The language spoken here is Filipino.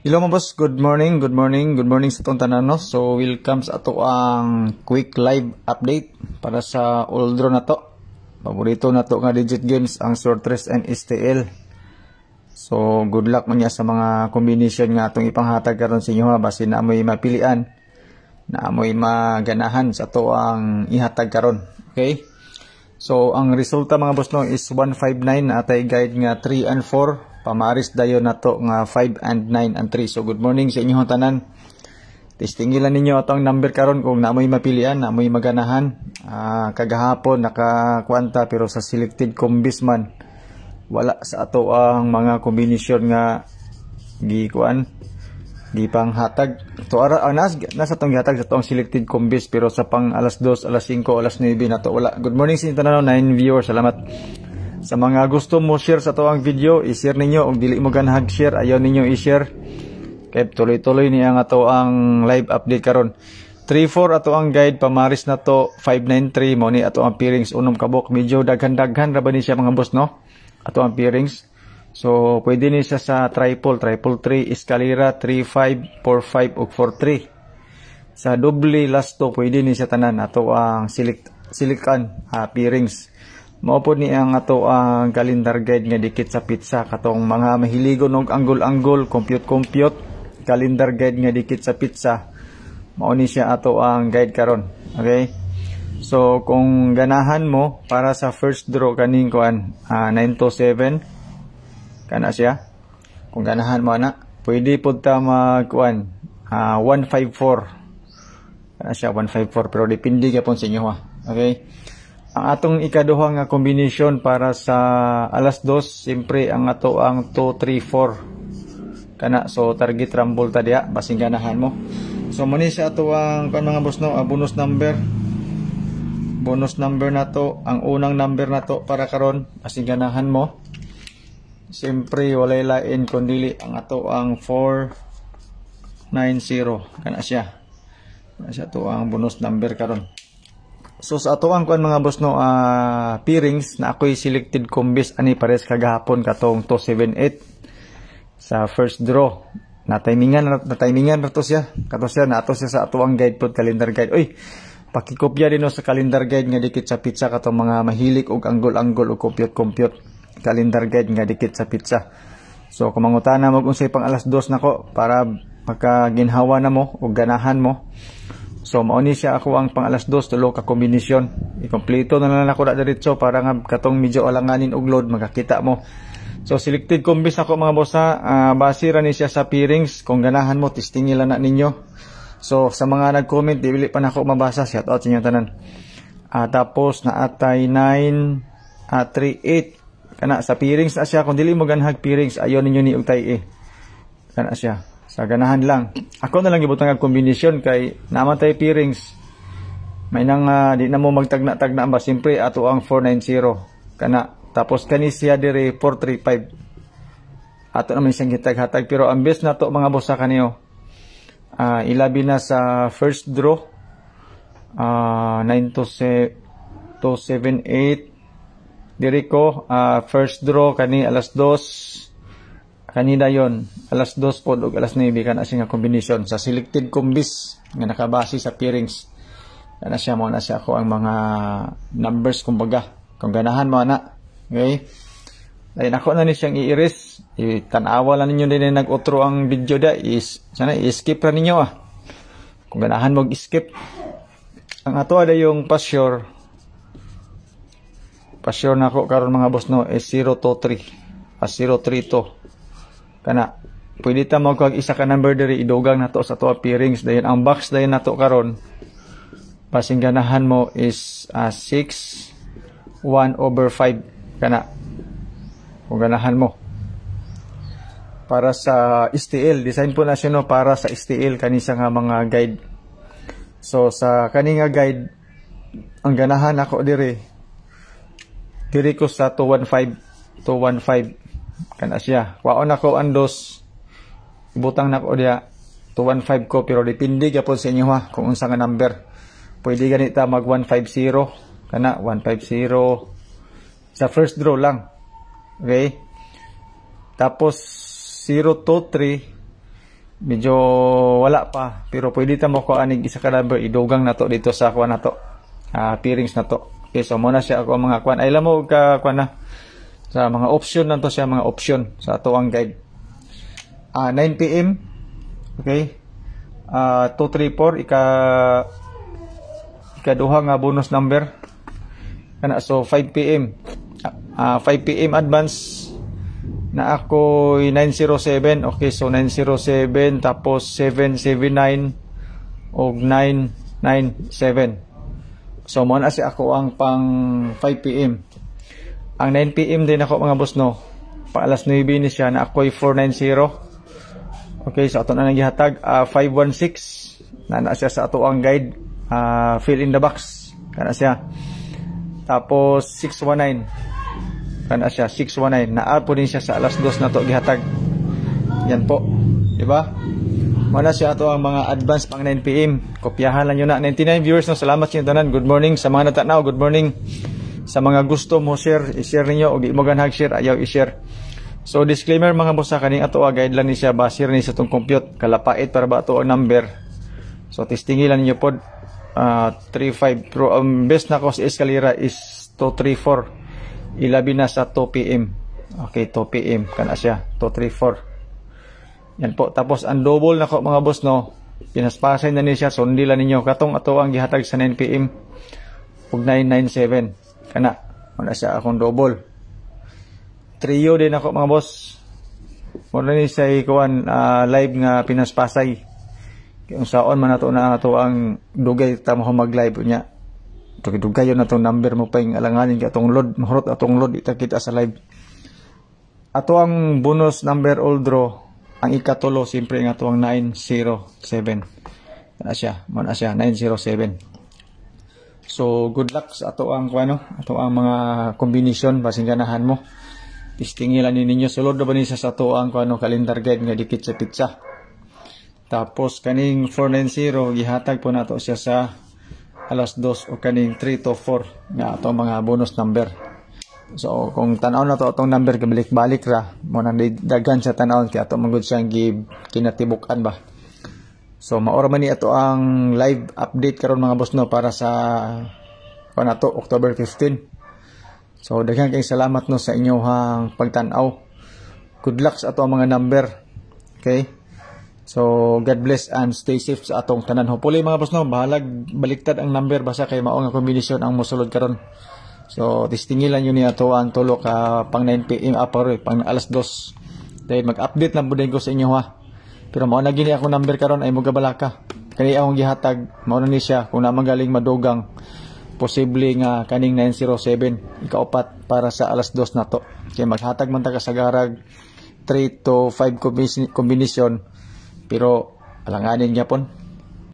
Hello mga boss, good morning, good morning, good morning sa itong tanan no? So welcome sa ato ang quick live update para sa draw na to. Paborito na to nga digit games ang Sortress and STL. So good luck mo niya sa mga combination nga atong ipanghatag karon sa inyo ha basi na amoy mapilian na amoy maganahan sa to ang ihatag karon. Okay? So ang resulta mga boss no is 159 na atay guide nga 3 and 4 Pamaris dayon nato nga 5 and 9 and 3. So good morning sa inyong tanan. Testingilan ninyo atong number karon kung naamoy mapilian, naamoy maganahan. Uh, kagahapon nakakwanta pero sa selected combis man wala sa ato ang mga kombinasyon nga gikuan gipang hatag to ara uh, nas nasa tong gihatag sa tong selected combis pero sa pang alas 2 alas 5 alas 9 na to wala good morning sa tanan 9 viewers salamat sa mga gusto mo share sa to ang video, i-share ninyo. Kung dili mo ganahag share, ayaw ninyo i-share. Kaya tuloy-tuloy niya nga to ang live update karon. 3-4 ato ang guide pamaris na to 593 mo ni ato ang peerings. Unom kabok medyo daghan-daghan ra ba ni siya mga boss no? Ato ang peerings. So pwede ni siya sa triple triple 3 escalera 35 45 ug 43 sa doble last to pwede ni siya tanan. Ato ang select silikan uh, peerings Mao po ni ang ato ang calendar guide nga dikit sa pizza katong mga mahiligon og anggol-anggol, compute-compute, calendar guide nga dikit sa pizza. Mao ni siya ato ang guide karon. Okay? So kung ganahan mo para sa first draw kaning kuan uh, 9 to 7 kana siya. Kung ganahan mo ana, pwede pud ta magkuan uh, 154. Kana siya 154 pero depende gyapon sa inyo ha. Okay? Ang atong ikaduha nga combination para sa alas 2, siyempre ang ato ang 2, 3, 4. Kana, so target rumble ta diya, basing ganahan mo. So muni sa ato ang kan mga boss no, ang bonus number. Bonus number na to, ang unang number na to para karon, basing ganahan mo. Siyempre walay lain kundili ang ato ang 490 kana siya. Kana siya to ang bonus number karon. So sa ato ang kuan mga boss no uh, peerings na ako'y selected combis ani pares kagahapon katong 278 sa first draw. Na timingan na timingan na to siya. Kato siya na ato siya sa ato ang guide pod calendar guide. Oy, pakikopya din no sa calendar guide nga dikit sa pizza katong mga mahilig og anggol-anggol o compute-compute calendar guide nga dikit sa pizza. So kung mangutana mo kung pang alas 2 nako para makaginhawa na mo o ganahan mo So mao siya ako ang pang alas 2 tulo ka kombinasyon. Ikompleto na lang ako na diretso para nga katong medyo alanganin og load makakita mo. So selected combis ako mga boss ha. Uh, base ra ni siya sa peerings kung ganahan mo testingilan na ninyo. So sa mga nag-comment dili pa nako mabasa shout out inyo tanan. Uh, tapos na atay 9 uh, 38 kana sa peerings na siya kung dili mo ganhag peerings ayon ninyo ni og tay eh. Kana siya. Sa ganahan lang. Ako na lang gibutang ang kombinasyon kay naman tayo peerings. May nang uh, di na mo magtagna-tagna ba simpre ato ang 490 kana tapos kani siya dire 435. Ato naman siyang gitag-hatag pero ang best na to mga boss sa kaniyo. Uh, ilabi na sa first draw. Uh, 9 to, se to 7 8 diri ko uh, first draw kani alas 2 kanina yon alas 2 pod ug alas 9 kana siya combination sa selected combis nga nakabase sa pairings kana siya mo na siya ako ang mga numbers kumbaga. Kung ganahan mo na okay? Ay nako na ni siyang i-erase. Itanawa lang ninyo din nag-outro ang video da is sana i-skip ra ninyo ah. Kung ganahan mo skip ang ato ada yung pasture pasture nako karon mga boss no? Is 0 to 3 as 0 3 to kana pwede ta mo kag isa ka number diri idugang nato sa to pairings dayon ang box dayon nato karon pasing ganahan mo is uh, 6 1 over 5 kana kung ganahan mo. Para sa STL design po na siya no para sa STL kanisa nga mga guide. So sa kani nga guide ang ganahan ako diri diri ko sa 215 215 kana siya. Waon ako andos ibutang nako dia 215 ko pero depende gyapon sa inyo ha kung unsa nga number. Pwede ganita mag 150 kana 150 sa first draw lang. Okay? Tapos 0 to 3 medyo wala pa pero pwede ta mo ko anig isa ka number. Idugang nato dito sa kuan nato uh, pairings nato okay so muna siya ako mga kuan ay mo ka kuan na sa mga option nanto siya mga option sa ato ang guide. Uh, 9 pm okay? Uh, 234 ika ikaduha nga bonus number. Kana so 5 pm uh, 5 pm advance na ako 907 okay so 907 tapos 779 og 997 so mo na si ako ang pang 5 pm ang 9 pm din ako mga boss no? Pa alas 9 ni siya na ako 490 okay so ato na nang gihatag. Uh, 516 na na siya sa ato ang guide. Uh, fill in the box. Kana siya. Tapos 619 kana siya 619 naa po din siya sa alas 2 na to gihatag. Yan po. Di ba Mana siya ato ang mga advance pang 9 PM. Kopyahan lang yun na. 99 viewers no. Salamat sa tanan. Good morning. Sa mga natanaw. Good morning sa mga gusto mo share. I-share ninyo. O di mo ganhag share. Ayaw i-share. So disclaimer mga boss kaning ato a guide lang ni siya basir ni sa tong compute. Kalapait para ba ato ang number. So testingi lang niyo pod. Uh, 35 pero ang um, best na ko sa eskalera is 234 ilabi na sa 2 p.m. Okay, 2 p.m. kana siya. 234. Yan po. Tapos ang double na ko mga boss no. Pinaspasay na ni siya. So hindi lang ninyo. Katong ato ang gihatag sa 9 p.m. Ug 997. Kana. Wala siya akong double. Trio din ako mga boss. Muna ni sa ikuan uh, live nga pinaspasay. Kung saon man ato na ato ang dugay tamo mag-live niya Tugidugayon na itong number mo pa yung alanganin ka itong load, mahurot atong load ita kita sa live. Ato ang bonus number old draw, ang ikatulo, siyempre nga ito ang 907. Ano siya? Mana siya? 907. So, good luck sa ato ang, ano, ato ang mga combination, basing ganahan mo. Tistingilan ni ninyo, sulod ba niya sa ato ang, ano, calendar guide nga dikit sa pizza. Tapos, kaning 490, gihatag po na to siya sa alas 2 o kaning 3 to 4 nga atong mga bonus number. So kung tanaw na to atong number gabalik-balik ra mo nang dagan sa tanawon kay ato magud siyang give kinatibukan ba. So maora man ni ato ang live update karon mga boss no para sa pa nato October 15. So daghang kay salamat no sa inyong pagtan-aw. Good luck sa ato mga number. Okay? So, God bless and stay safe sa atong tanan. Hopefully mga boss no, bahalag baliktad ang number basta kay mao nga kombinasyon ang mosulod karon. So, tistingilan yun ni ato ang tulo ka pang 9 PM upper, pang alas 2. Dahil mag-update lang buday ko sa inyo ha. Pero mao na gini ako number karon ay mugabalaka. Kani akong gihatag, mao na ni siya kung na magaling madugang posible nga kaning 907 ikaupat para sa alas 2 na to. Kay maghatag man ta ka sa garag 3 to 5 combination pero alanganin niya pon